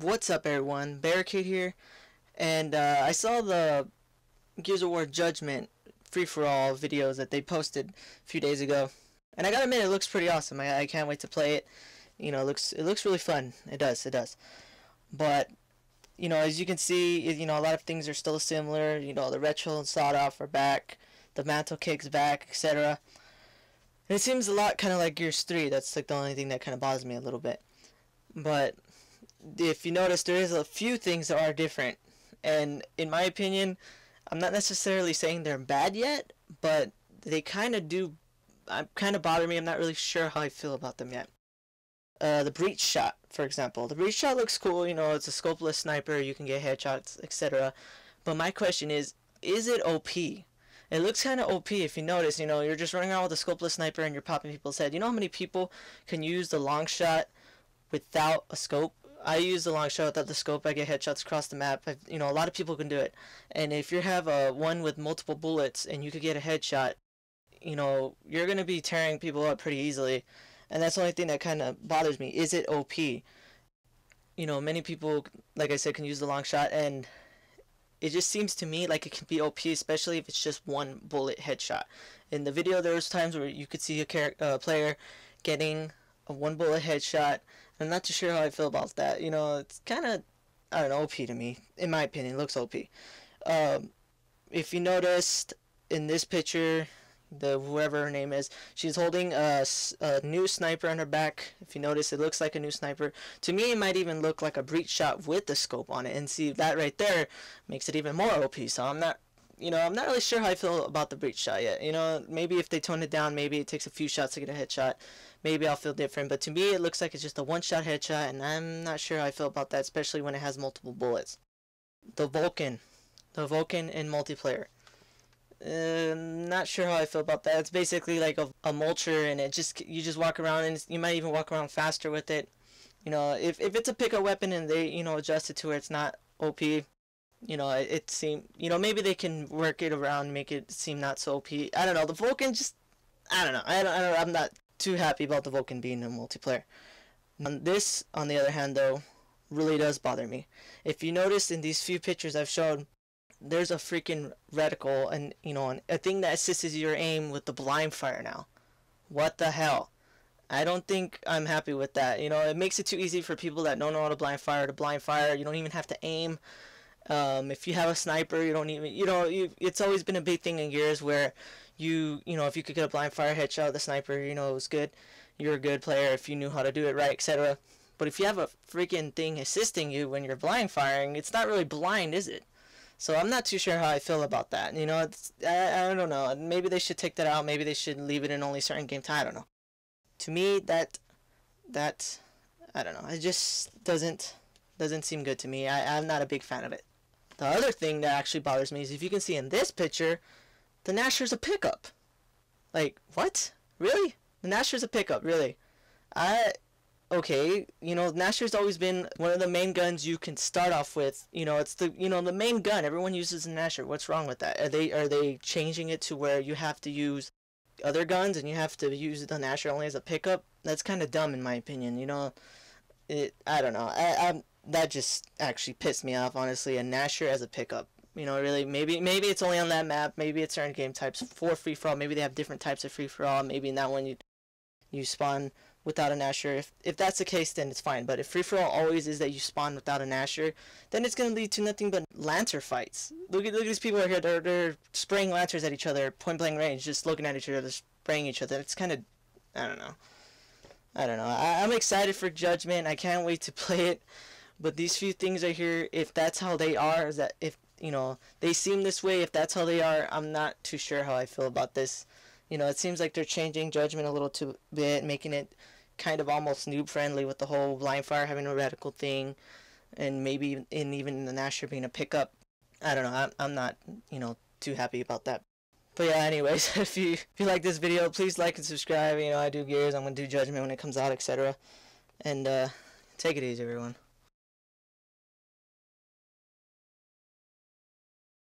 What's up everyone, Barricade here, and uh, I saw the Gears of War Judgment free-for-all videos that they posted a few days ago, and I gotta admit it looks pretty awesome, I, I can't wait to play it, you know, it looks, it looks really fun, it does, it does, but, you know, as you can see, you know, a lot of things are still similar, you know, the retro and sawed off are back, the mantle kick's back, etc., it seems a lot kind of like Gears 3, that's like the only thing that kind of bothers me a little bit, but if you notice, there is a few things that are different. And in my opinion, I'm not necessarily saying they're bad yet, but they kind of do uh, kind of bother me. I'm not really sure how I feel about them yet. Uh, the breach shot, for example. The breach shot looks cool. You know, it's a scopeless sniper. You can get headshots, etc. But my question is, is it OP? It looks kind of OP if you notice. You know, you're just running around with a scopeless sniper and you're popping people's head. You know how many people can use the long shot without a scope? I use the long shot without the scope. I get headshots across the map. I've, you know, a lot of people can do it. And if you have a one with multiple bullets and you could get a headshot, you know, you're gonna be tearing people up pretty easily. And that's the only thing that kind of bothers me. Is it OP? You know, many people, like I said, can use the long shot, and it just seems to me like it can be OP, especially if it's just one bullet headshot. In the video, there was times where you could see a uh, player getting a one bullet headshot I'm not too sure how I feel about that. You know, it's kind of, I don't know, OP to me. In my opinion, looks OP. Um, if you noticed in this picture, the whoever her name is, she's holding a, a new sniper on her back. If you notice, it looks like a new sniper. To me, it might even look like a breach shot with the scope on it. And see, that right there makes it even more OP. So I'm not you know, I'm not really sure how I feel about the breach shot yet. You know, maybe if they tone it down, maybe it takes a few shots to get a headshot maybe I'll feel different. But to me, it looks like it's just a one-shot headshot, and I'm not sure how I feel about that, especially when it has multiple bullets. The Vulcan. The Vulcan in multiplayer. Uh, not sure how I feel about that. It's basically like a, a mulcher, and it just you just walk around, and you might even walk around faster with it. You know, if if it's a pickup weapon and they you know adjust it to where it's not OP, you know, it, it seem you know maybe they can work it around, make it seem not so OP. I don't know. The Vulcan just I don't know. I don't, I don't I'm not too happy about the Vulcan being in multiplayer. And this, on the other hand, though, really does bother me. If you notice in these few pictures I've shown, there's a freaking reticle and, you know, a thing that assists your aim with the blind fire now. What the hell? I don't think I'm happy with that. You know, it makes it too easy for people that don't know how to blind fire to blind fire. You don't even have to aim. Um, if you have a sniper, you don't even, you know, you, it's always been a big thing in Gears where you you know if you could get a blind fire headshot the sniper you know it was good. You're a good player if you knew how to do it right etc but if you have a freaking thing assisting you when you're blind firing it's not really blind is it? So i'm not too sure how i feel about that. You know i, I don't know. Maybe they should take that out. Maybe they should leave it in only certain game time. I don't know. To me that that i don't know. It just doesn't doesn't seem good to me. I, i'm not a big fan of it the other thing that actually bothers me is if you can see in this picture the Gnasher's a pickup. Like, what? Really? The Gnasher's a pickup, really. I okay, you know, Gnasher's always been one of the main guns you can start off with. You know, it's the you know the main gun. Everyone uses a Gnasher. What's wrong with that? Are they are they changing it to where you have to use other guns and you have to use the Gnasher only as a pickup? That's kind of dumb in my opinion. You know, it. I don't know. I, I that just actually pissed me off honestly. A Gnasher as a pickup. You know, really, maybe maybe it's only on that map. Maybe it's certain game types for free for all. Maybe they have different types of free for all. Maybe in that one you you spawn without a Gnasher. If if that's the case, then it's fine. But if free for all always is that you spawn without a Gnasher, then it's gonna lead to nothing but lancer fights. Look at look at these people right here. They're they're spraying lancers at each other, point blank range, just looking at each other, spraying each other. It's kind of, I don't know. I don't know. I, I'm excited for Judgment. I can't wait to play it. But these few things right here, if that's how they are, is that if you know, they seem this way. If that's how they are, I'm not too sure how I feel about this. You know, it seems like they're changing judgment a little too bit, making it kind of almost noob friendly with the whole blind fire having a reticle thing, and maybe in even the Gnasher being a pickup. I don't know. I'm I'm not you know too happy about that. But yeah, anyways, if you if you like this video, please like and subscribe. You know, I do gears. I'm gonna do judgment when it comes out, etc. And uh, take it easy, everyone.